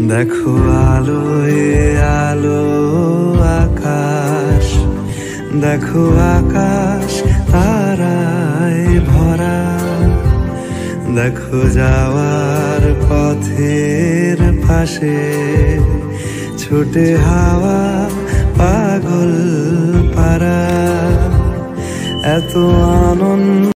দেখো আলোয়, আলো, আকাশ। দেখো আকাশ, তারায় ভরা। দেখো যাওয়ার পথের পাশে ছুটে হাওয়া, পাগল পারা এত আনন্দ